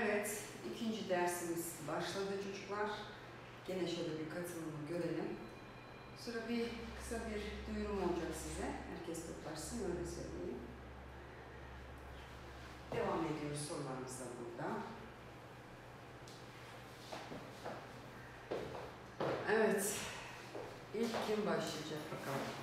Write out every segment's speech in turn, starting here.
Evet, ikinci dersimiz başladı çocuklar. Gene şöyle bir katılımı görelim. Sonra bir kısa bir duyurum olacak size. Herkes toplarsın öyle söyleyeyim. Devam ediyoruz sorularımızla burada. Evet, ilk kim başlayacak bakalım.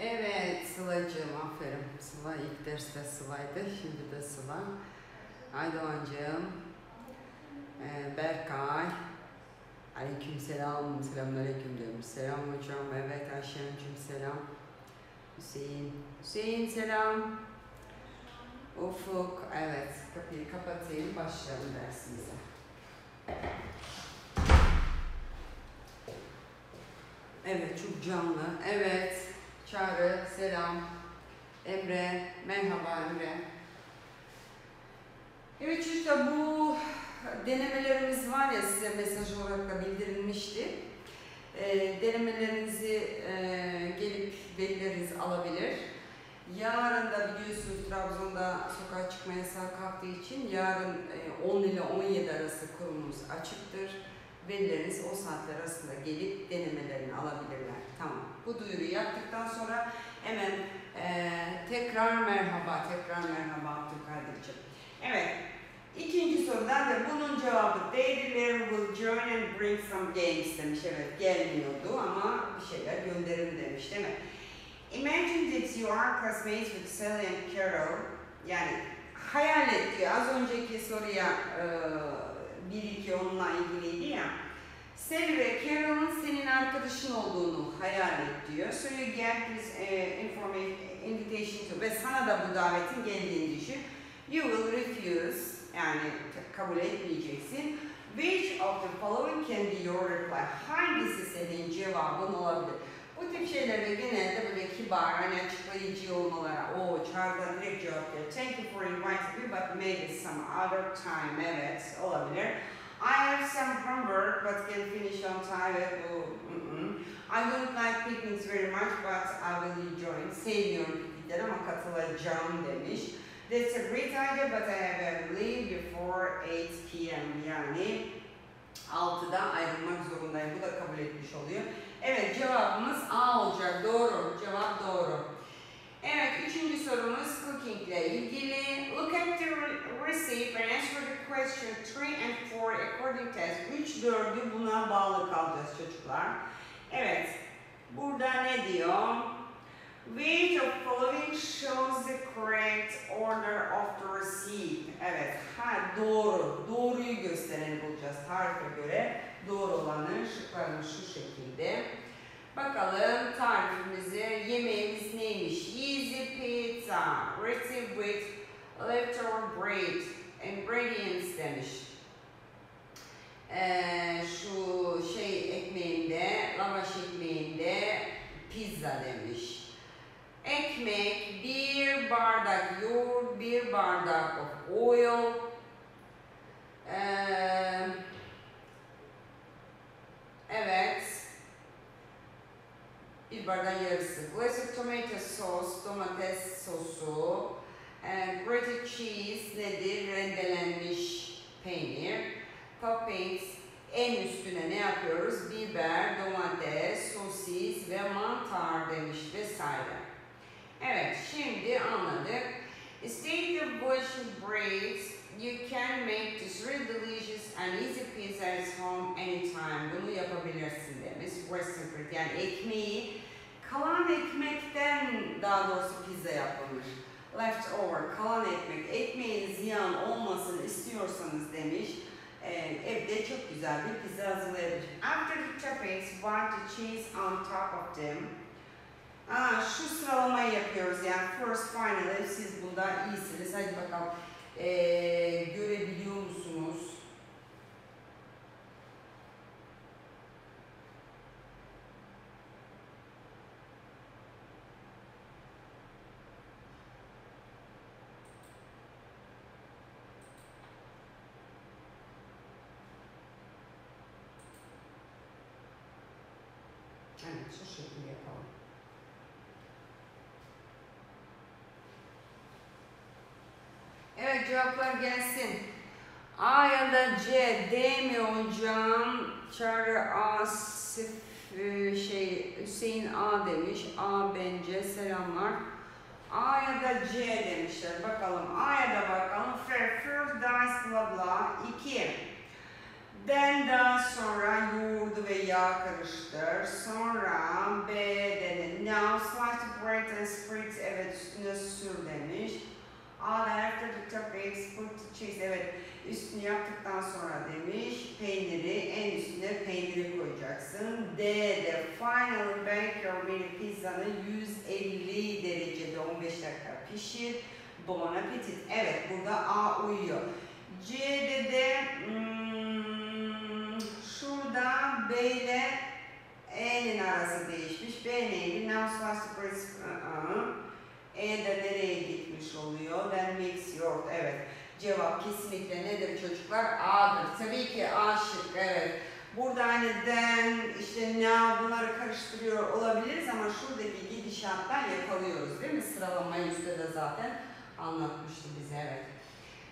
Evet Sıla'cığım aferin. Sıla ilk derste Sıla'ydı. Şimdi de Sıla. Aydoğan'cığım. Ee, Berkay. Aleyküm selam. Selamünaleyküm demiş. Selam hocam. Evet Ayşem'cim selam. Hüseyin. Hüseyin selam. Ufuk. Evet kapıyı kapatayım. Başlayalım dersimize. Evet çok canlı. Evet. Çağrı, selam. Emre, merhaba Emre. Evet çocuklar bu denemelerimiz var ya size mesaj olarak da bildirilmişti. Ee, denemelerinizi e, gelip velileriniz alabilir. Yarın da biliyorsunuz Trabzon'da sokağa çıkma yasağı kalktığı için yarın e, 10 ile 17 arası kurumumuz açıktır. Velileriniz o saatler arasında gelip denemelerini alabilirler. Tamam. Bu duyuruyu yaptıktan sonra hemen e, tekrar merhaba, tekrar merhaba Abdülkadir'ciğim. Evet. İkinci sorudan da bunun cevabı Daily'ler will join and bring some games demiş. Evet gelmiyordu ama bir şeyler gönderin demiş değil mi? Imagine that you are classmates with Sally and Carol. Yani hayal et diyor. Az önceki soruya e, bir iki onunla ilgiliydi ya. Arkadaşın olduğunu hayal et diyor. So you get this uh, invitation to ve sana da bu davetin geldiğini düşün. You will refuse yani kabul etmeyeceksin. Which of the following can be your reply? Hangisi senin cevabın olabilir? Bu tip şeylere genelde böyle kibar, hani açıklayıcı olmalara, o çağrıda direkt cevap veriyor. Thank you for inviting me but maybe some other time. Evet, olabilir. I have some homework but can finish on time. Evet, bu, mm -mm. I don't like picnics very much but I will join. Sevmiyorum piknikleri ama katılacağım demiş. That's a great idea but I have to leave before 8 p.m. Yani 6'da ayrılmak zorundayım. Bu da kabul etmiş oluyor. Evet cevabımız A olacak. Doğru. Cevap doğru. Evet üçüncü sorumuz cooking ile ilgili. Look at the receipt and answer the question 3 and 4 according to test. 3 4'ü buna bağlı kalacağız çocuklar. Evet. Burada ne diyor? Which of following shows the correct order of the receipt? Evet. Ha doğru. Doğruyu göstereni bulacağız tarife göre. Doğru olanı şıklarımız şu şekilde. Bakalım tarifimizi, yemeğimiz neymiş? Easy pizza, recipe with leftover bread, ingredients demiş. Ee, şu şey ekmeğinde, lavaş ekmeğinde pizza demiş. Ekmek, bir bardak yoğurt, bir bardak of oil, ee, evet, bir bardak yarısı. Of tomato sauce, domates sosu, and grated cheese nedir? Rendelenmiş peynir. Toppings, en üstüne ne yapıyoruz? Biber, domates, sosis ve mantar demiş vesaire. Evet, şimdi anladık. State of Bush breads, you can make this really delicious and easy pizza at home anytime. Bunu yapabilirsin demiş. Western bread yani ekmeği kalan ekmekten daha doğrusu pizza yapılmış. Leftover, kalan ekmek, ekmeğin ziyan olmasını istiyorsanız demiş. Ee, evde çok güzel bir pizza hazırlayabilir. After the toppings, wipe the cheese on top of them. Aa, şu sıralamayı yapıyoruz yani first finally siz bunda iyisiniz. Hadi bakalım. Ee, görebiliyor musunuz? Evet, şu şekilde yapalım. Evet, cevaplar gelsin. A ya da C, D mi hocam? Çağrı A, e, şey, Hüseyin A demiş. A bence, selamlar. A ya da C demişler. Bakalım. A'ya da bakalım. First, first dice bla bla. 2. Den daha sonra yoğurdu ve yağ karıştır. Sonra B dedi. Now slice the bread and spread evet üstüne sür demiş. A da after the toppings put the cheese evet üstünü yaptıktan sonra demiş. Peyniri en üstüne peyniri koyacaksın. D de final bake your mini pizzanı 150 derecede 15 dakika pişir. Bon appetit. Evet burada A uyuyor. C'de de hmm, şurada B ile E'nin arası değişmiş. B neydi? Bread. Uh-uh. E de nereye gitmiş oluyor? Then mix yoğurt. Evet. Cevap kesinlikle nedir çocuklar? A'dır. Tabii ki A şık. Evet. Burada hani then, işte now bunları karıştırıyor olabiliriz ama şuradaki gidişattan yakalıyoruz değil mi? Sıralamayı üstte de zaten anlatmıştı bize. Evet.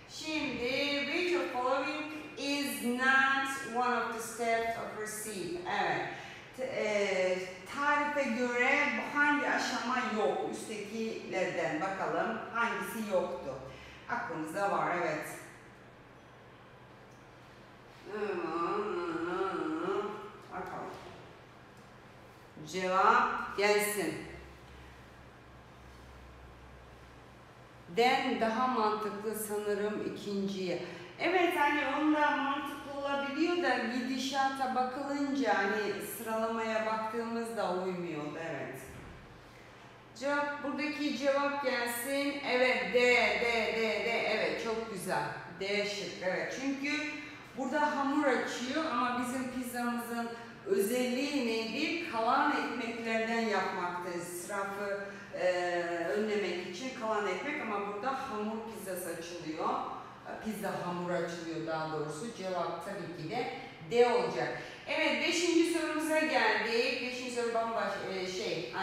Şimdi, which of following is not one of the steps of receipt? Evet. E, tarife göre hangi aşama yok? Üsttekilerden bakalım hangisi yoktu? Aklımızda var evet. Bakalım. Cevap gelsin. Den daha mantıklı sanırım ikinciye. Evet hani onda mantıklı olabiliyor da gidişata bakılınca hani sıralamaya baktığımızda uymuyordu evet. Cevap buradaki cevap gelsin. Evet D D D D evet çok güzel. D şık evet. Çünkü burada hamur açıyor ama bizim pizzamızın özelliği neydi? Kalan ekmeklerden yapmaktı. İsrafı e, önlemek için kalan ekmek ama burada hamur pizzası açılıyor. Pizza hamur açılıyor daha doğrusu. Cevap tabii ki de D olacak. Evet beşinci sorumuza geldik. Beşinci soru bambaşka e, şey.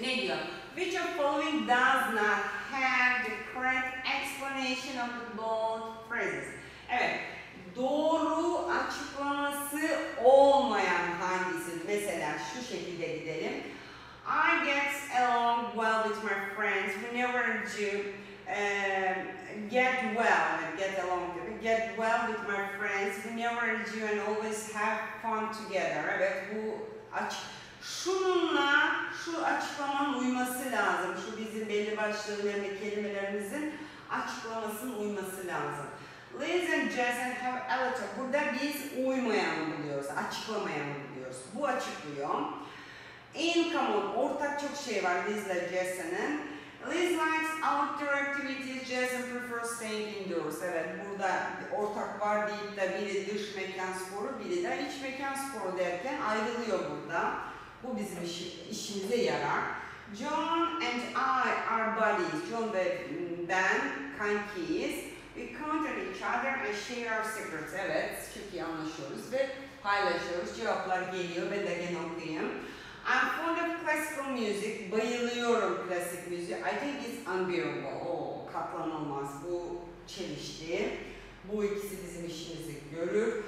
Ne diyor? Which of following does not have the correct explanation of the bold phrases? Evet. Doğru açıklaması olmayan hangisi? Mesela şu şekilde gidelim. I get along well with my friends. We never do um, get well. Get along. Get well with my friends. Never do and always have fun together. Evet bu aç şununla şu açıklamanın uyması lazım. Şu bizim belli başlı önemli kelimelerimizin açıklamasının uyması lazım. Liz and Jason have a letter. Burada biz uymayanı buluyoruz, açıklamayanı buluyoruz. Bu açıklıyor. In common, ortak çok şey var Liz ile Jason'ın. Liz likes outdoor activities, Jason prefers staying indoors. Evet, burada ortak var deyip de biri dış mekan sporu, biri de iç mekan sporu derken ayrılıyor burada. Bu bizim iş, işimize yarar. John and I are buddies. John ve ben kankiyiz. We count on each other and share our secrets. Evet, çok iyi anlaşıyoruz ve paylaşıyoruz. Cevaplar geliyor. Ben de gene okuyayım. I'm fond of classical music. Bayılıyorum klasik müziğe. I think it's unbearable. Oh, katlanılmaz. Bu çelişti. Bu ikisi bizim işimizi görür.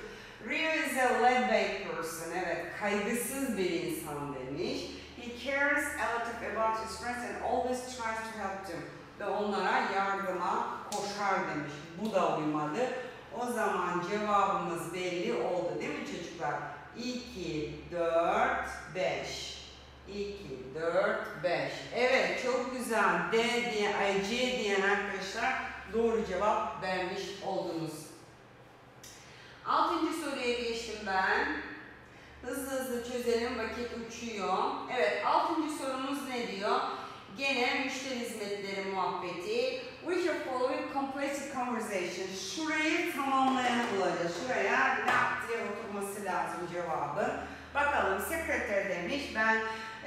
Rio is a laid-back person. Evet, kaygısız bir insan demiş. He cares a lot about his friends and always tries to help them. Ve onlara yardıma koşar demiş. Bu da uymadı. O zaman cevabımız belli oldu değil mi çocuklar? 2, 4, 5. 2, 4, 5. Evet çok güzel. D diye, ay C diyen arkadaşlar doğru cevap vermiş oldunuz. Altıncı soruya geçtim ben. Hızlı hızlı çözelim vakit uçuyor. Evet altıncı sorumuz ne diyor? Gene müşteri hizmetleri muhabbeti. Which of following complete the conversation. Şurayı tamamlayanı bulacağız. Şuraya lap diye oturması lazım cevabı. Bakalım sekreter demiş ben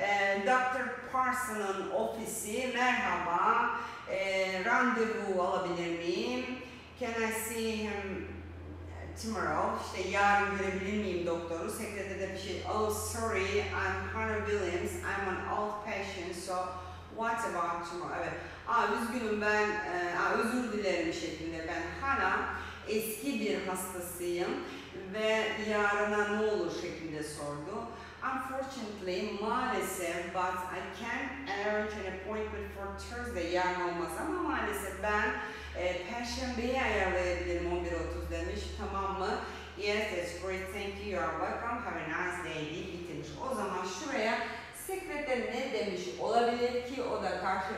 e, Dr. Parson'ın ofisi merhaba e, randevu alabilir miyim? Can I see him tomorrow? İşte yarın görebilir miyim doktoru? Sekreter de bir şey oh sorry I'm Hannah Williams I'm an old patient so what about tomorrow? Evet. Aa üzgünüm ben e, özür dilerim şeklinde ben Hannah eski bir hastasıyım ve yarına ne olur şeklinde sordu. Unfortunately, maalesef, but I can't arrange an appointment for Thursday, yarın olmaz ama maalesef ben e, Perşembeyi ayarlayabilirim 11.30 demiş, tamam mı? Yes, that's great, thank you, you are welcome, have a nice day bitirmiş. O zaman şuraya sekreter ne demiş olabilir ki o da karşı,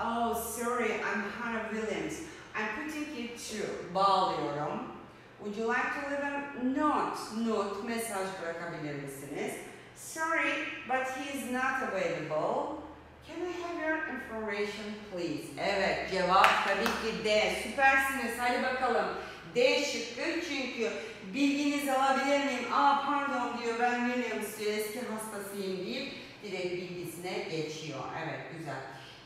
oh sorry, I'm Hannah Williams, I'm putting you to, bağlıyorum. Would you like to leave a note? Note, mesaj bırakabilir misiniz? Sorry, but he is not available. Can I have your information please? Evet, cevap tabii ki D. Süpersiniz, hadi bakalım. D şıkkı çünkü bilginizi alabilir miyim? Aa pardon diyor, ben Williams diyor, eski hastasıyım deyip direkt bilgisine geçiyor. Evet, güzel.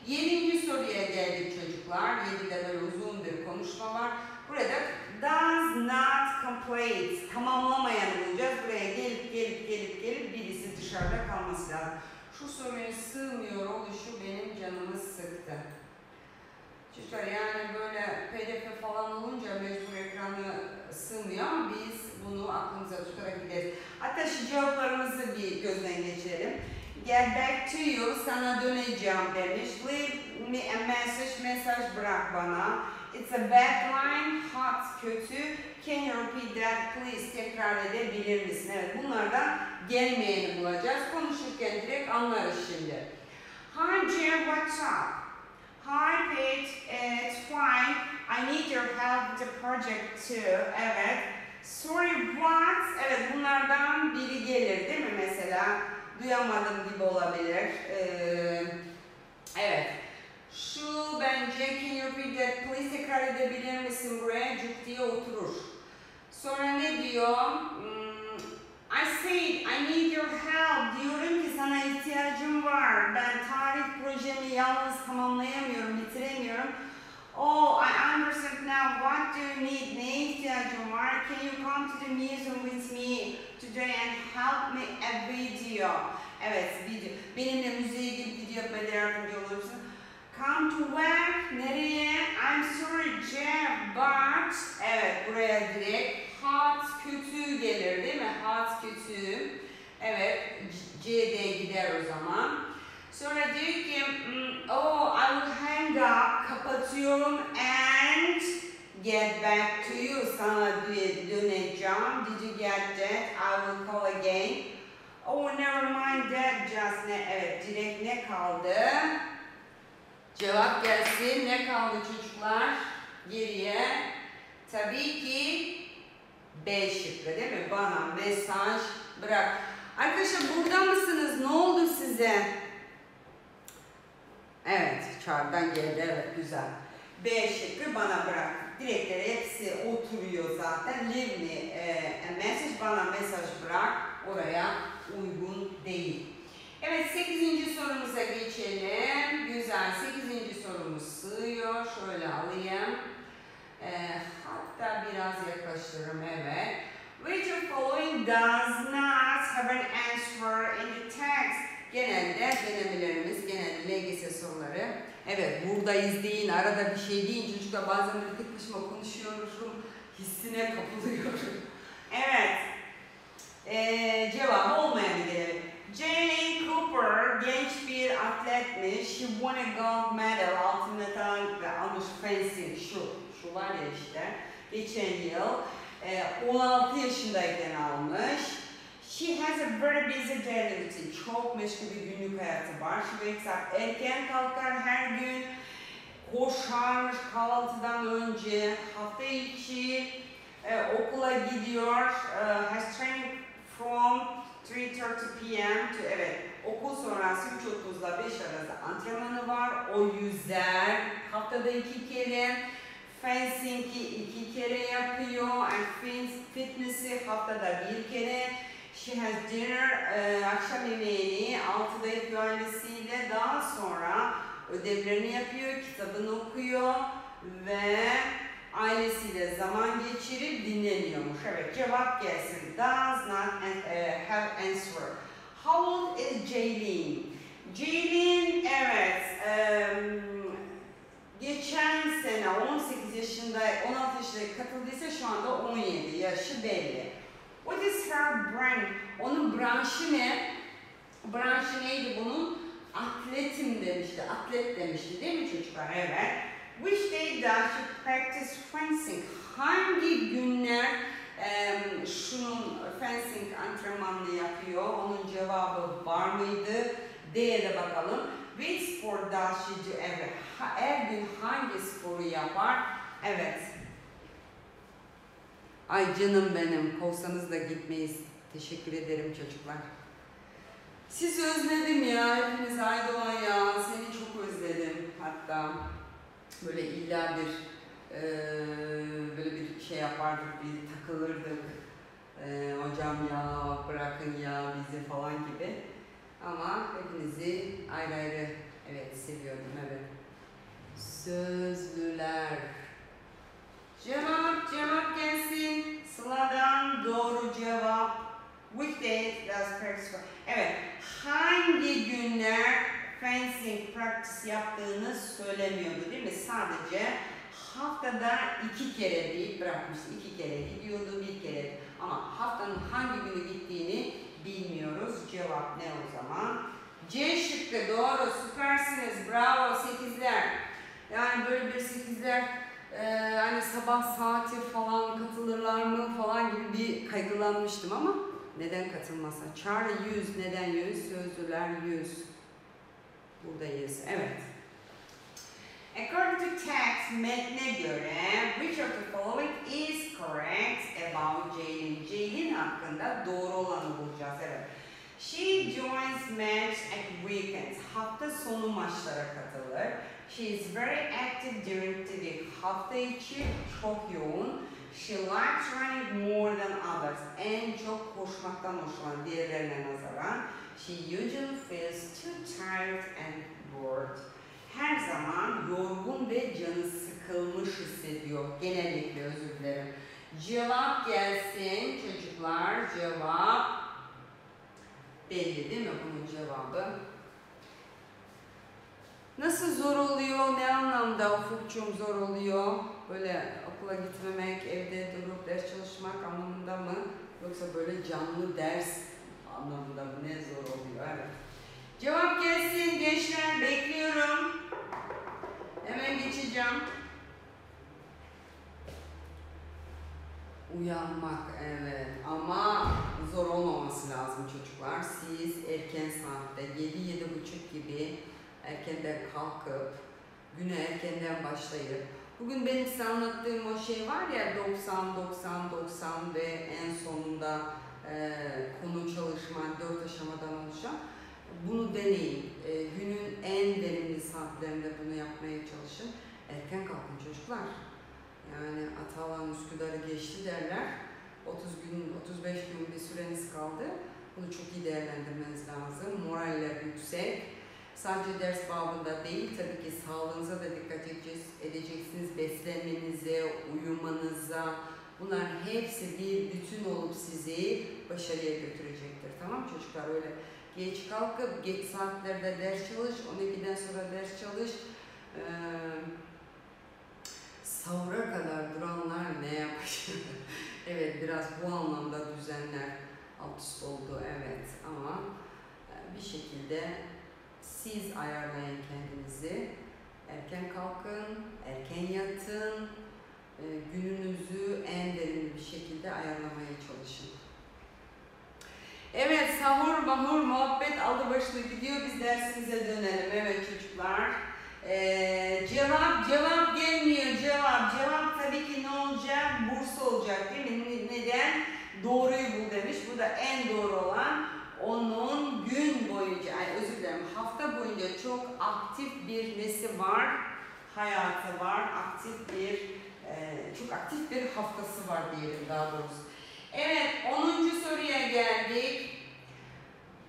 Yedinci soruya geldik çocuklar. Yedide böyle uzun bir konuşma var. Burada does not complete tamamlamayanı bulacağız. Buraya gelip gelip gelip gelip birisi dışarıda kalması lazım. Şu soruya sığmıyor oluşu benim canımı sıktı. Çocuklar yani böyle pdf falan olunca mecbur ekranı sığmıyor ama biz bunu aklımıza tutarak gideriz. Hatta şu cevaplarımızı bir gözden geçirelim. Get back to you, sana döneceğim demiş. Leave me a message, mesaj bırak bana. It's a bad line, hot, kötü. Can you repeat that please? Tekrar edebilir misin? Evet, bunlardan gelmeyeni bulacağız. Konuşurken direkt anlarız şimdi. Hi Jim, what's up? Hi Pete, it's fine. I need your help with the project too. Evet. Sorry, what? Evet, bunlardan biri gelir değil mi mesela? Duyamadım gibi olabilir. Ee, evet. Şu bence can you repeat that please tekrar edebilir misin buraya cuk diye oturur. Sonra ne diyor? Hmm, I said I need your help. Diyorum ki sana ihtiyacım var. Ben tarih projemi yalnız tamamlayamıyorum, bitiremiyorum. Oh, I understand now. What do you need? Neye ihtiyacım var? Can you come to the museum with me today and help me a video? Evet, video. Benimle müzeye gidip video yapmaya yardımcı olur musun? Come to where? Nereye? I'm sorry Jeff, but... Evet, buraya direkt hot, kötü gelir değil mi? Hot, kötü. Evet, C'de gider o zaman. Sonra diyor ki, "Hmm, oh, I will hang up, kapatıyorum and get back to you, sana dö- döneceğim. Did you get that? I will call again. Oh, never mind that, just ne? Evet, direkt ne kaldı? Cevap gelsin. Ne kaldı çocuklar? Geriye. Tabii ki B şıkkı değil mi? Bana mesaj bırak. Arkadaşlar burada mısınız? Ne oldu size? Evet, çağrıdan geldi. Evet, güzel. B şıkkı bana bırak. Direkleri hepsi oturuyor zaten. Leave me e, message, bana mesaj bırak. Oraya uygun değil. Evet, 8. sorumuza geçelim. Güzel, 8. sorumuz sığıyor. Şöyle alayım. E, hatta biraz yaklaştırırım, evet. Which of following does not have an answer in the text? Genelde denemelerimiz, genelde. Evet, buradayız deyin, arada bir şey deyin. Çocuklar bazen böyle tek başıma konuşuyorum, hissine kapılıyorum. evet, ee, cevabı olmayan gelelim. Jane Cooper genç bir atletmiş. She won a gold medal, altın madalya almış fencing, şu, şu var ya işte. Geçen yıl e, 16 yaşındayken almış. She has a very busy daily routine. Çok meşgul bir günlük hayatı var. She wakes up erken kalkar her gün. Koşar kahvaltıdan önce. Hafta içi e, okula gidiyor. E, has training from 3.30 p.m. to evet okul sonrası 3.30'da 5 arası antrenmanı var. O yüzden haftada iki kere Fencing'i iki kere yapıyor. And fitness'i haftada bir kere. She has dinner, e, akşam yemeğini altıda yapıyor ailesiyle. Daha sonra ödevlerini yapıyor, kitabını okuyor ve ailesiyle zaman geçirip dinleniyormuş. Evet cevap gelsin. Does not e, have answer. How old is Jaylin? Jaylin evet em, geçen sene 18 yaşında 16 yaşında katıldıysa şu anda 17 yaşı belli. What is her brand? Onun branşı ne? Branşı neydi bunun? Atletim demişti, atlet demişti değil mi çocuklar? Evet. Which day does she practice fencing? Hangi günler em, şunun fencing antrenmanını yapıyor? Onun cevabı var mıydı? D'ye de bakalım. Which sport does she do every? Her gün hangi sporu yapar? Evet. Ay canım benim, kovsanız da gitmeyiz. Teşekkür ederim çocuklar. Sizi özledim ya, hepiniz Aydoğan ya. Seni çok özledim hatta. Böyle illa bir eee, böyle bir şey yapardık, bir takılırdık. Eee, hocam ya bırakın ya bizi falan gibi. Ama hepinizi ayrı ayrı evet seviyorum evet. Sözlüler. Cevap cevap gelsin. Sıla'dan doğru cevap. Day does practice? Evet. Hangi günler fencing practice yaptığını söylemiyordu değil mi? Sadece haftada iki kere deyip bırakmıştı. İki kere gidiyordu, bir kere. Ama haftanın hangi günü gittiğini bilmiyoruz. Cevap ne o zaman? C şıkkı doğru süpersiniz bravo sekizler. Yani böyle bir sekizler e, hani sabah saati falan katılırlar mı falan gibi bir kaygılanmıştım ama neden katılmasa? Çağrı 100 neden 100? Sözlüler 100. Buradayız evet. According to text metne göre which of the following is correct about Jaylin? Jaylin hakkında doğru olanı bulacağız evet. She joins match at weekends. Hafta sonu maçlara katılır. She is very active during the week. Hafta içi çok yoğun. She likes running more than others. En çok koşmaktan hoşlanır diğerlerine nazaran. She usually feels too tired and bored. Her zaman yorgun ve canı sıkılmış hissediyor. Genellikle özür dilerim. Cevap gelsin çocuklar. Cevap belli değil mi bunun cevabı? Nasıl zor oluyor? Ne anlamda ufukçum zor oluyor? Böyle okula gitmemek, evde durup ders çalışmak anlamında mı? Yoksa böyle canlı ders anlamında mı? Ne zor oluyor? Evet. Cevap gelsin gençler. Bekliyorum. Hemen geçeceğim. Uyanmak evet ama zor olmaması lazım çocuklar. Siz erken saatte 7-7.30 gibi erkenden kalkıp güne erkenden başlayıp bugün benim size anlattığım o şey var ya 90 90 90 ve en sonunda e, konu çalışma dört aşamadan oluşan bunu deneyin. E, günün en verimli saatlerinde bunu yapmaya çalışın. Erken kalkın çocuklar. Yani Atalan Üsküdar'ı geçti derler. 30 gün, 35 gün bir süreniz kaldı. Bunu çok iyi değerlendirmeniz lazım. Moraller yüksek. Sadece ders babında değil, tabii ki sağlığınıza da dikkat edeceğiz, edeceksiniz. Beslenmenize, uyumanıza. Bunlar hepsi bir bütün olup sizi başarıya götürecektir. Tamam çocuklar? Öyle geç kalkıp geç saatlerde ders çalış, 12'den sonra ders çalış. Ee, sahura kadar duranlar ne yapacak? evet biraz bu anlamda düzenler alt üst oldu evet ama e, bir şekilde siz ayarlayın kendinizi. Erken kalkın, erken yatın, e, gününüzü en verimli bir şekilde ayarlamaya çalışın. Evet sahur mahur muhabbet aldı başını gidiyor biz dersimize dönelim. Evet çocuklar. Ee, cevap cevap gelmiyor cevap cevap tabii ki ne olacak Bursa olacak değil mi Ne- neden doğruyu bul demiş bu da en doğru olan onun gün boyunca ay özür dilerim hafta boyunca çok aktif bir nesi var hayatı var aktif bir çok aktif bir haftası var diyelim daha doğrusu. Evet 10. soruya geldik.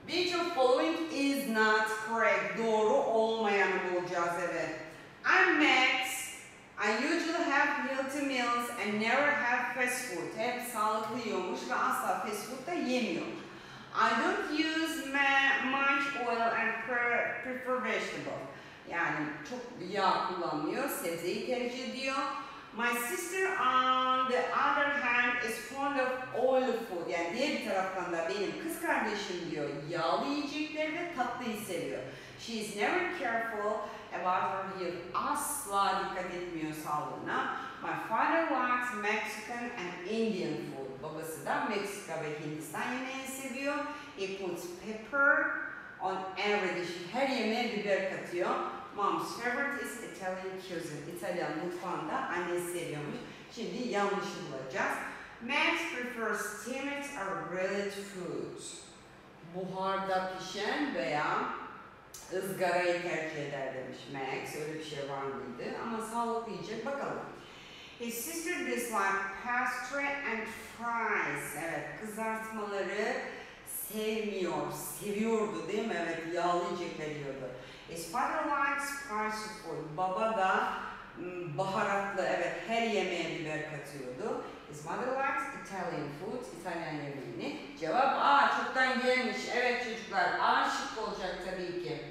Which of following is not correct? Doğru olmayanı bulacağız evet. I'm Max. I usually have healthy meals and never have fast food. Hep sağlıklı yiyormuş ve asla fast food da yemiyormuş. I don't use much oil and pre- prefer vegetable. Yani çok yağ kullanmıyor, sebzeyi tercih ediyor. My sister on the other hand is fond of oily food. Yani diğer bir taraftan da benim kız kardeşim diyor yağlı yiyecekleri ve tatlıyı seviyor. She is never careful about her health. Asla dikkat etmiyor sağlığına. My father likes Mexican and Indian food. Babası da Meksika ve Hindistan yemeğini seviyor. He puts pepper on every dish. Her yemeğe biber katıyor. Mom's favorite is Italian cuisine. İtalyan mutfağında annesi seviyormuş. Şimdi yanlışı bulacağız. Max prefers steamed or grilled food. Buharda pişen veya ızgarayı tercih eder demiş Max. Öyle bir şey var mıydı? Ama sağlıklı yiyecek bakalım. His sister disliked pastry and fries. Evet, kızartmaları sevmiyor, seviyordu değil mi? Evet, yağlı yiyecekler. His father likes spicy food. Baba da baharatlı, evet her yemeğe biber katıyordu. His mother likes Italian food, İtalyan yemeğini. Cevap A, çoktan gelmiş. Evet çocuklar, A şık olacak tabii ki.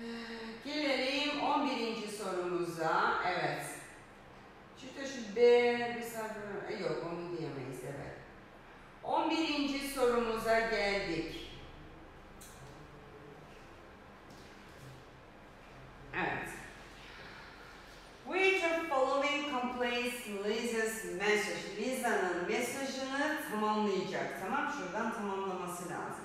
Ee, Gelelim 11. sorumuza. Evet. Çünkü şu B, bir sayfa- e, yok onu diyemeyiz evet. 11. sorumuza geldik. Evet. Which of following completes Lisa's message? Lisa'nın mesajını tamamlayacak. Tamam, şuradan tamamlaması lazım.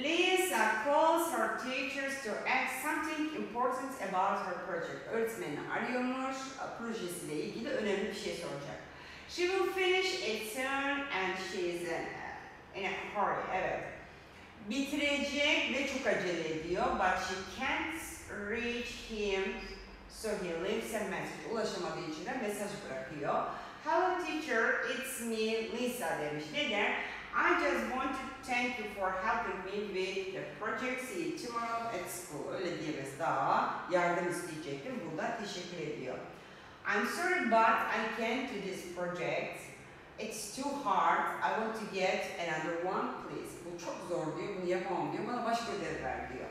Lisa calls her teachers to ask something important about her project. Öğretmeni arıyormuş, projesiyle ilgili önemli bir şey soracak. She will finish it soon and she is in, in a hurry. Evet. Bitirecek ve çok acele ediyor. But she can't reach him so he leaves a message. Ulaşamadığı için de mesaj bırakıyor. Hello teacher, it's me Lisa demiş. Ne der? I just want to thank you for helping me with the project. Tomorrow at school. Öyle diyemez daha. Yardım isteyecektim. Burada teşekkür ediyor. I'm sorry but I can't do this project. It's too hard. I want to get another one please. Bu çok zor diyor. Bunu yapamam diyor. Bana başka ödev ver diyor.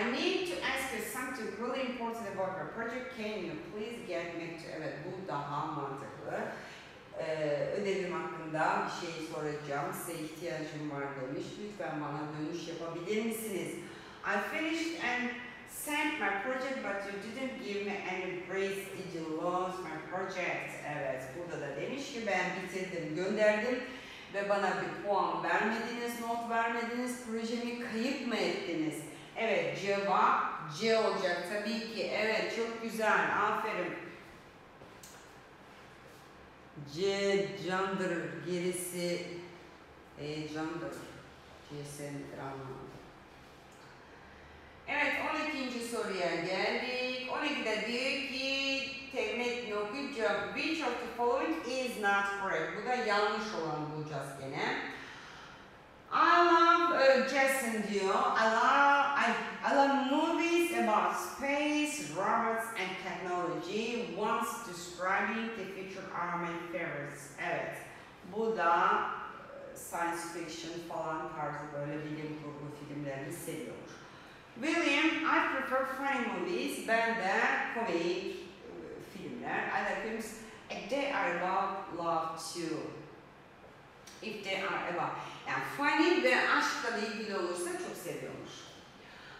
I need to ask you something really important about our project. Can you please get me to... Evet bu daha mantıklı. Ee, ödevim hakkında bir şey soracağım. Size ihtiyacım var demiş. Lütfen bana dönüş yapabilir misiniz? I finished and sent my project but you didn't give me any grades. Did you lose my project? Evet burada da demiş ki ben bitirdim gönderdim ve bana bir puan vermediniz, not vermediniz. Projemi kayıp mı ettiniz? Evet cevap C olacak tabii ki. Evet çok güzel. Aferin. C candır gerisi e candır. C sendir anlamında. Evet 12. soruya geldik. 12'de diyor ki Teknik no good job. Which of the following is not correct? Bu da yanlış olan bulacağız gene. I love uh, Jason diyor. I love, I, I love movies about space, robots and technology. Once describing the future my favorites. Evet. Bu da e, science fiction falan tarzı böyle bilim kurgu filmlerini seviyor. William, I prefer funny movies. Ben de komik e, filmler. I like films. If they are about love too. If they are about yani funny ve aşkla ilgili olursa çok seviyormuş.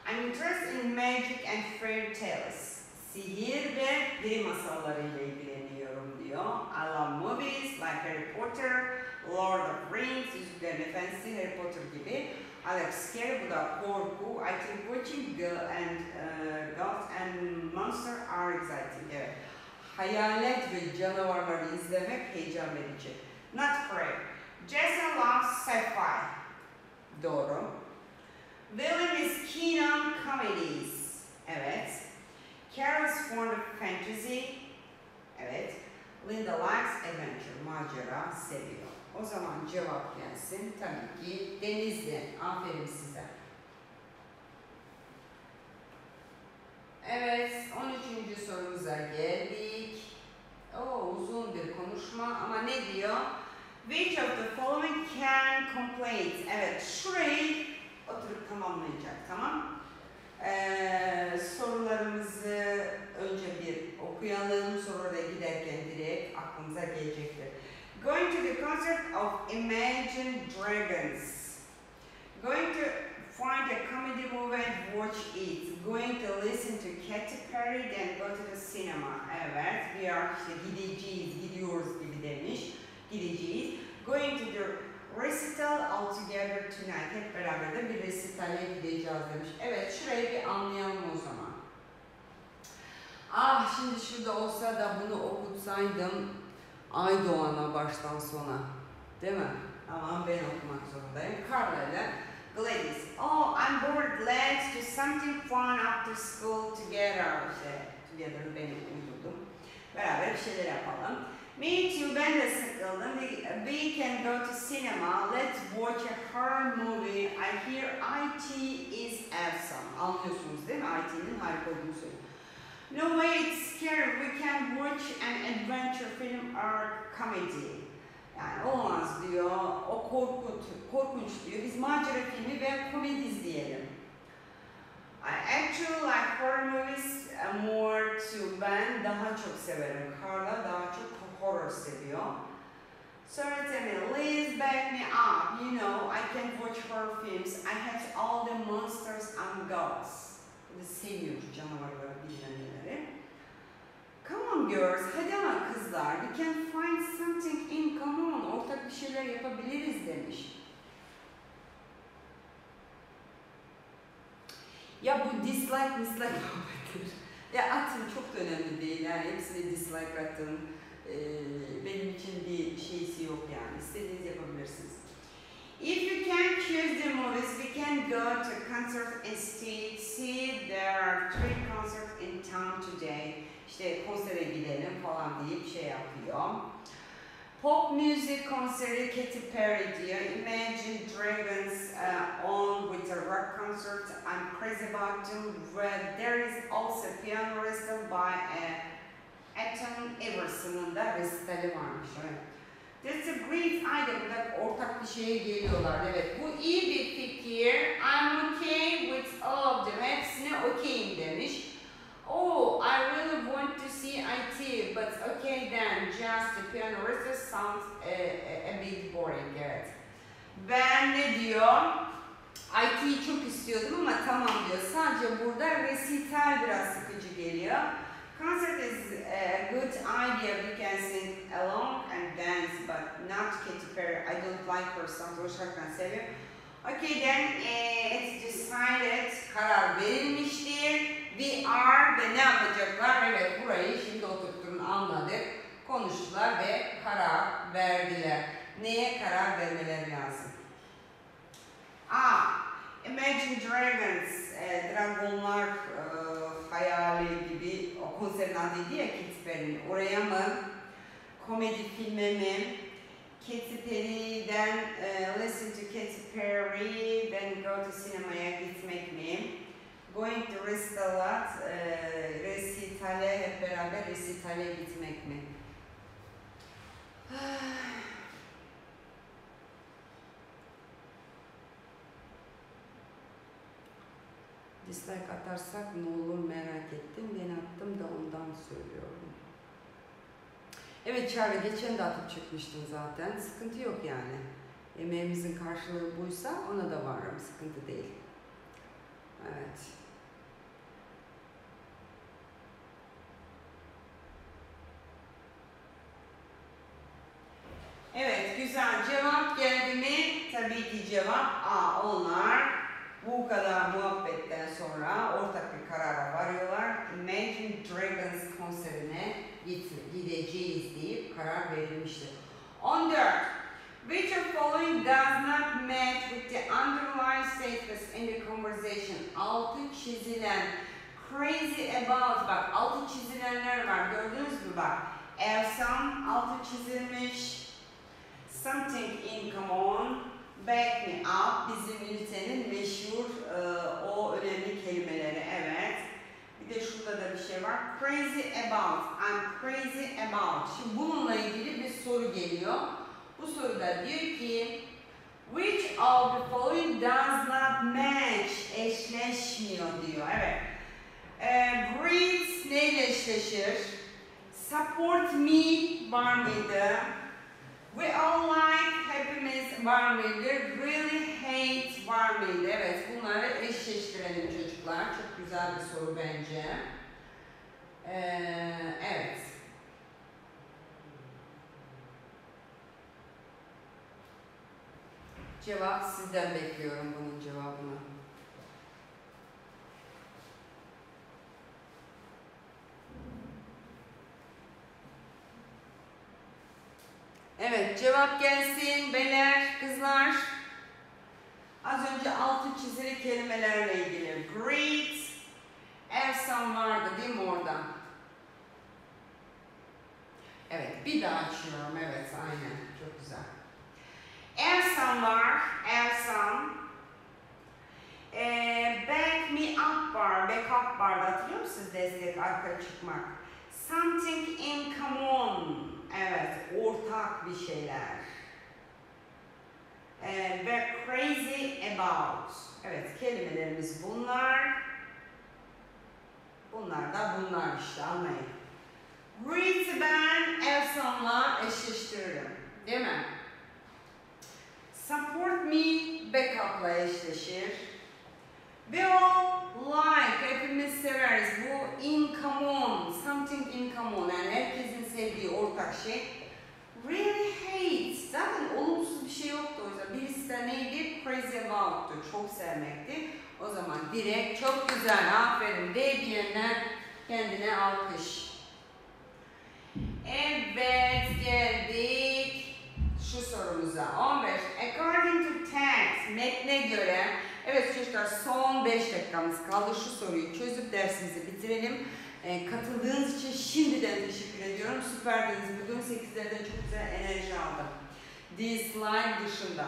I'm interested in magic and fairy tales. Sihir ve peri masallarıyla ilgileniyorum diyor. I love movies like Harry Potter, Lord of Rings, Yüzüklerin Efendisi, Harry Potter gibi. I like scary, bu da korku. I think watching girl and uh, ghosts and monster are exciting. Evet. Hayalet ve canavarları izlemek heyecan verici. Not correct. Jason loves sci-fi. Doğru. William is keen on comedies. Evet. Carol is fond of fantasy. Evet. Linda likes adventure. Macera seviyor. O zaman cevap gelsin. Tabii ki Denizli. Aferin size. Evet, 13. sorumuza geldik. Oo, uzun bir konuşma ama ne diyor? Which of the following can complete? Evet, şurayı oturup tamamlayacak, tamam? Ee, sorularımızı önce bir okuyalım, sonra da giderken direkt aklımıza gelecektir. Going to the concert of Imagine Dragons. Going to find a comedy movie and watch it. Going to listen to Katy Perry, then go to the cinema. Evet, we are işte gideceğiz, gidiyoruz gibi demiş. Gideceğiz. Going to the recital all together tonight. Hep beraber de bir resitale gideceğiz demiş. Evet, şurayı bir anlayalım o zaman. Ah, şimdi şurada olsa da bunu okutsaydım Ay doğana baştan sona. Değil mi? Ama ben okumak zorundayım. Carla ile Gladys. Oh, I'm bored. Let's do something fun after school together. İşte together beni uydurdum. Beraber bir şeyler yapalım. Me too, ben de sıkıldım. We, can go to cinema. Let's watch a horror movie. I hear IT is awesome. Anlıyorsunuz değil mi? IT'nin harika olduğunu söylüyor. No way, it's scary. We can watch an adventure film or comedy. Yani olmaz diyor, o korkunç, korkunç diyor. Biz macera filmi ve komedi izleyelim. I actually like horror movies uh, more too. Ben daha çok severim. Carla daha çok horror seviyor. Sonra tell Liz back me up. You know, I can watch horror films. I have all the monsters and ghosts. Bunu seviyor canavarları, bilmem Come on girls, hadi ama kızlar. We can find something in common. Ortak bir şeyler yapabiliriz demiş. Ya bu dislike dislike muhabbettir. Ya atın çok da önemli değil. Yani hepsine dislike atın. Ee, benim için bir şeysi yok yani. İstediğiniz yapabilirsiniz. If you can choose the movies, we can go to concert instead. See, there are three concerts in town today. İşte konsere gidelim falan deyip şey yapıyor. Pop music konseri Katy Perry diyor. Imagine Dragons uh, on with a rock concert. I'm crazy about them. Where there is also piano recital by uh, Ethan Everson'ın da resitali varmış. Evet. That's a great idea. Burada ortak bir şeye geliyorlar. Evet bu iyi bir fikir. I'm okay with all of them. Hepsine okeyim demiş. Oh, I really want to see IT, but okay then, just the piano recital sounds a, a, a bit boring. Evet. Ben ne diyor? IT'yi çok istiyordum ama tamam diyor. Sadece burada resital biraz sıkıcı geliyor. Concert is a good idea. We can sing along and dance, but not Katy Perry. I don't like her songs. Şarkıdan seviyorum. Okay, then uh, it's decided. Karar verilmiştir. We are ve ne yapacaklar? Evet, burayı şimdi oturtturun anladık. Konuştular ve karar verdiler. Neye karar vermeleri lazım? Ah, Imagine Dragons, e, Dragonlar e, hayali gibi o konserin adıydı ya Katy Perry'nin. Oraya mı? Komedi filme mi? Katy Perry'den e, listen to Katy Perry, then go to sinemaya gitmek mi? Going to restaurant, e, resitale hep beraber resitale gitmek mi? Dislike atarsak ne olur merak ettim. Ben attım da ondan söylüyorum. Evet Charlie geçen de atıp çıkmıştım zaten. Sıkıntı yok yani. Emeğimizin karşılığı buysa ona da varım. Sıkıntı değil. Evet. Evet güzel. Cevap geldi mi? Tabii ki cevap A. Onlar bu kadar muhabbetten sonra ortak bir karara varıyorlar. Imagine Dragons konserine gideceğiz deyip karar verilmiştir. 14. Which of following does not match with the underlying statements in the conversation? Altı çizilen crazy about bak altı çizilenler var gördünüz mü bak Ersan altı çizilmiş. Something in common. Back me up bizim ünitenin meşhur e, o önemli kelimeleri evet. Bir de şurada da bir şey var. Crazy about. I'm crazy about. Şimdi bununla ilgili bir soru geliyor. Bu soruda diyor ki Which of the following does not match? Eşleşmiyor diyor. Evet. E, greet neyle eşleşir? Support me var mıydı? We all like hepimiz var mıydı? Really hate var? Evet bunları eşleştirelim çocuklar. Çok güzel bir soru bence. Ee, evet. Cevap sizden bekliyorum bunun cevabını. Cevap gelsin beyler, kızlar. Az önce altı çizili kelimelerle ilgili. Greet, Ersan vardı değil mi orada? Evet bir daha açıyorum evet aynen çok güzel. Ersan var, Ersan. Ee, back me up var, back up vardı hatırlıyor musunuz destek arka çıkmak? Something in common, evet ortak bir şeyler. Ee, ve crazy about, evet kelimelerimiz bunlar. Bunlar da bunlar işte anlayın. Read'i ben Ersan'la eşleştiririm. Değil mi? Support me backup'la eşleşir. We all like, hepimiz severiz. Bu in common, something in common. Yani herkesin ortak şey. Really hate. Zaten olumsuz bir şey yoktu o yüzden. Birisi de neydi? Crazy about'tu. Çok sevmekti. O zaman direkt çok güzel. Aferin. D diyenler kendine alkış. Evet geldik şu sorumuza. 15. According to text, metne göre Evet çocuklar son 5 dakikamız kaldı. Şu soruyu çözüp dersimizi bitirelim. E, katıldığınız için şimdiden teşekkür ediyorum. Süperdiniz. Bugün 8'lerden çok güzel enerji aldım. This slide dışında.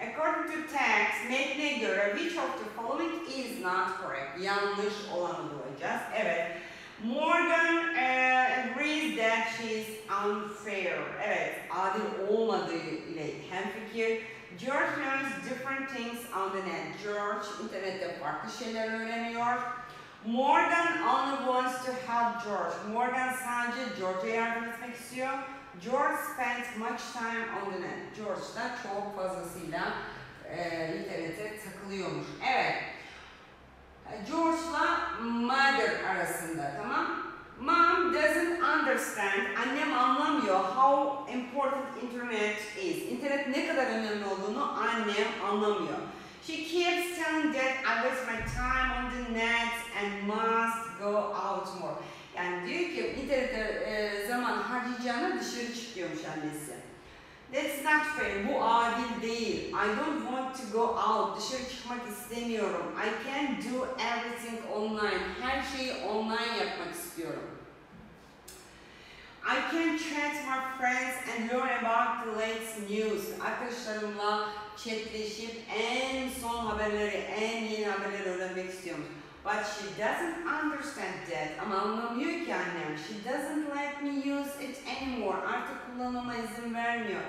According to text, metne göre which of the following is not correct? Yanlış olanı bulacağız. Evet. Morgan uh, agrees that she is unfair. Evet, adil olmadığı ile hemfikir. George learns different things on the net. George internette farklı şeyler öğreniyor. Morgan only wants to help George. Morgan sadece George'a yardım etmek istiyor. George spends much time on the net. George da çok fazlasıyla e, internete takılıyormuş. Evet. George'la mother arasında tamam. Mom doesn't understand. Annem anlamıyor how important internet is. İnternet ne kadar önemli olduğunu annem anlamıyor. She keeps telling that I waste my time on the net and must go out more. Yani diyor ki internette e, zaman harcayacağına dışarı çıkıyormuş annesi. That's not fair. Bu adil değil. I don't want to go out. Dışarı çıkmak istemiyorum. I can do everything online. Her şeyi online yapmak istiyorum. I can chat my friends and learn about the latest news. Arkadaşlarımla chatleşip en son haberleri, en yeni haberleri öğrenmek istiyorum. But she doesn't understand that. Ama anlamıyor ki annem. She doesn't let me use it anymore. Artık kullanıma izin vermiyor.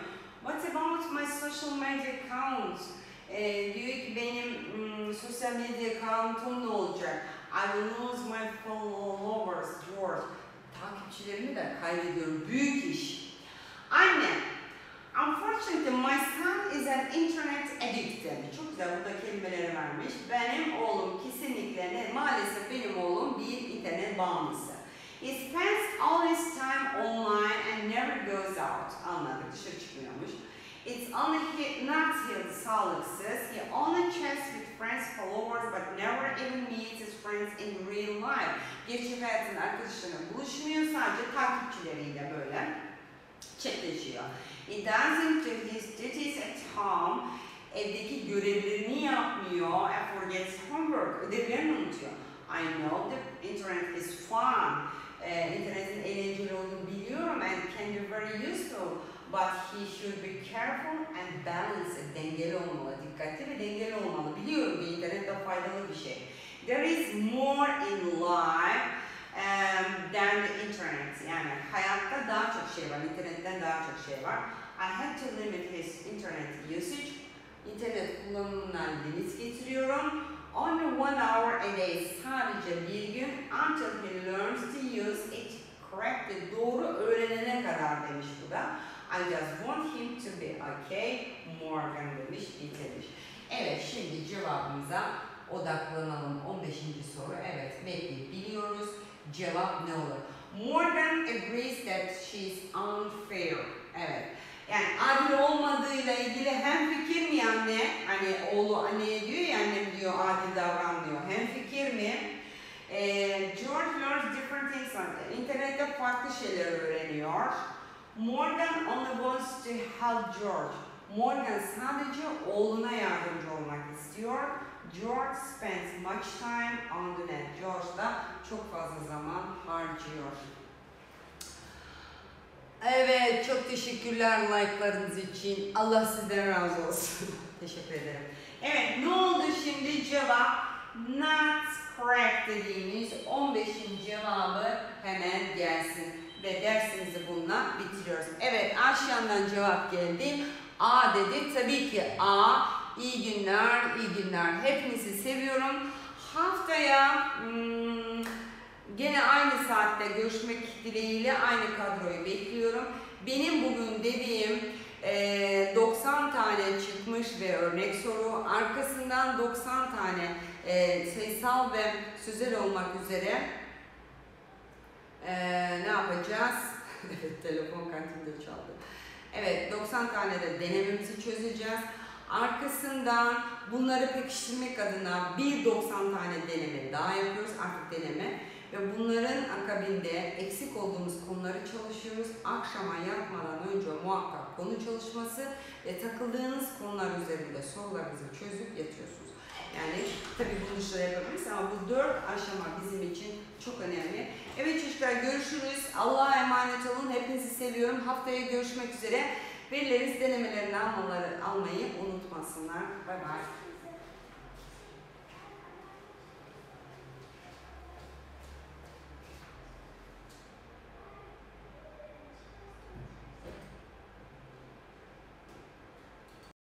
What about my social media accounts? Ee, diyor ki benim mm, sosyal medya account'um ne olacak? I will lose my followers, George. Takipçilerimi de kaybediyorum. Büyük iş. Anne, Unfortunately, my son is an internet addicted. Çok güzel burada kelimeleri vermiş. Benim oğlum kesinlikle ne? Maalesef benim oğlum bir internet bağımlısı. He spends all his time online and never goes out. Anladık, dışarı çıkmıyormuş. It's only he, not healthy, sağlıksız. He only with friends, followers, but never even meets his friends in real life. Gerçek hayatında arkadaşlarına buluşmuyor, sadece takipçileriyle böyle chatleşiyor. He doesn't do his duties at home. Evdeki görevlerini yapmıyor and forgets homework. Ödevlerini unutuyor. I know the internet is fun. Ee, internetin eğlenceli olduğunu biliyorum beautiful. But he should be careful and balanced. Dengeli olmalı, dikkatli ve dengeli olmalı. Biliyorum ki internet de faydalı bir şey. There is more in life um, than the internet. Yani hayatta daha çok şey var, internetten daha çok şey var. I had to limit his internet usage. İnternet kullanımına limit getiriyorum. Only one hour a day, sadece bir gün, until he learns to use it correctly, doğru öğrenene kadar demiş bu da. I just want him to be okay, Morgan demiş, bitirmiş. Evet, şimdi cevabımıza odaklanalım. 15. soru, evet, bekleyip biliyoruz. Cevap ne olur? Morgan agrees that she's unfair. Evet. Yani adil olmadığıyla ilgili hem fikir mi anne? Hani oğlu anneye diyor ya annem diyor adil davranmıyor. Hem fikir mi? Ee, George learns different things on İnternette farklı şeyler öğreniyor. Morgan only wants to help George. Morgan sadece oğluna yardımcı olmak istiyor. George spends much time on the net. George da çok fazla zaman harcıyor. Evet, çok teşekkürler like'larınız için. Allah sizden razı olsun. Teşekkür ederim. Evet, ne oldu şimdi cevap? Not correct dediğimiz 15. cevabı hemen gelsin. Ve dersimizi bununla bitiriyoruz. Evet, Aşyan'dan cevap geldi. A dedi. Tabii ki A. İyi günler, iyi günler. Hepinizi seviyorum. Haftaya hmm, Gene aynı saatte görüşmek dileğiyle aynı kadroyu bekliyorum. Benim bugün dediğim e, 90 tane çıkmış ve örnek soru, arkasından 90 tane e, sayısal ve sözel olmak üzere e, ne yapacağız? evet, telefon kantinde çaldı. Evet, 90 tane de denememizi çözeceğiz. Arkasından bunları pekiştirmek adına bir 90 tane deneme daha yapıyoruz. Artık deneme. Ve bunların akabinde eksik olduğumuz konuları çalışıyoruz. Akşama yatmadan önce muhakkak konu çalışması ve takıldığınız konular üzerinde sorularınızı çözüp yatıyorsunuz. Yani tabii bunu dışarı yapabiliriz ama bu dört aşama bizim için çok önemli. Evet çocuklar görüşürüz. Allah'a emanet olun. Hepinizi seviyorum. Haftaya görüşmek üzere. Verileriniz denemelerini almaları, almayı unutmasınlar. Bay bay.